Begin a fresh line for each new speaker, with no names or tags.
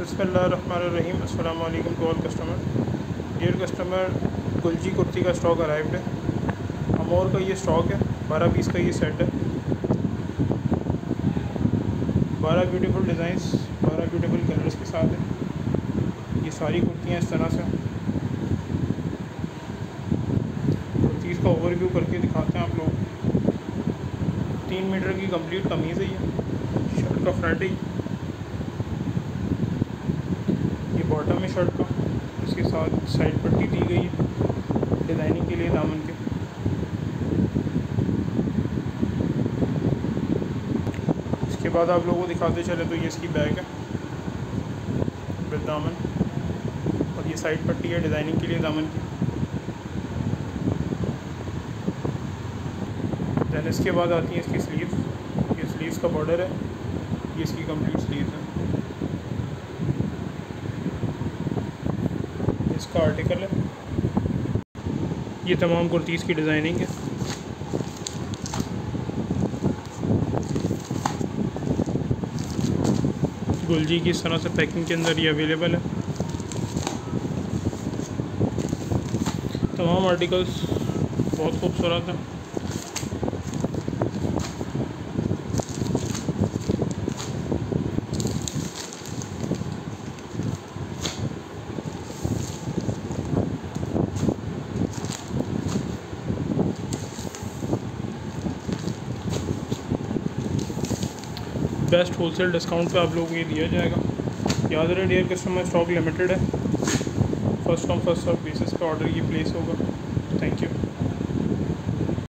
बसमीम अल्लाम to all customer dear customer गुलजी kurti का stock arrived है। अमोर का ये स्टॉक है, बारह पीस का ये सेट है। बारह ब्यूटीफुल डिज़ाइंस बारह ब्यूटीफुल कलर्स के साथ है। ये सारी कुर्तियाँ इस तरह से कुर्तीज़ का ओवरव्यू करके दिखाते हैं आप लोग। तीन मीटर की कंप्लीट कमीज़ है ये। शर्ट का फ्रंट है ये बॉटम है शर्ट का। इसके साथ साइड पट्टी दी गई है डिज़ाइनिंग के लिए दामन के। इसके बाद आप लोगों को दिखाते चले तो ये इसकी बैग है विद दामन। और ये साइड पट्टी है डिज़ाइनिंग के लिए दामन की। दैन इसके बाद आती है इसकी स्लीव्स ये स्लीव्स का बॉर्डर है, ये इसकी कंप्लीट स्लीव्स है। इसका आर्टिकल है। ये तमाम कुर्तीज़ की डिज़ाइनिंग है। गुलजी की इस तरह से पैकिंग के अंदर ये अवेलेबल है। तमाम आर्टिकल्स बहुत खूबसूरत हैं। बेस्ट होलसेल डिस्काउंट पे आप लोगों को ये दिया जाएगा। याद रहे डियर कस्टमर स्टॉक लिमिटेड है। First come first serve basis पे ऑर्डर ये प्लेस होगा। Thank you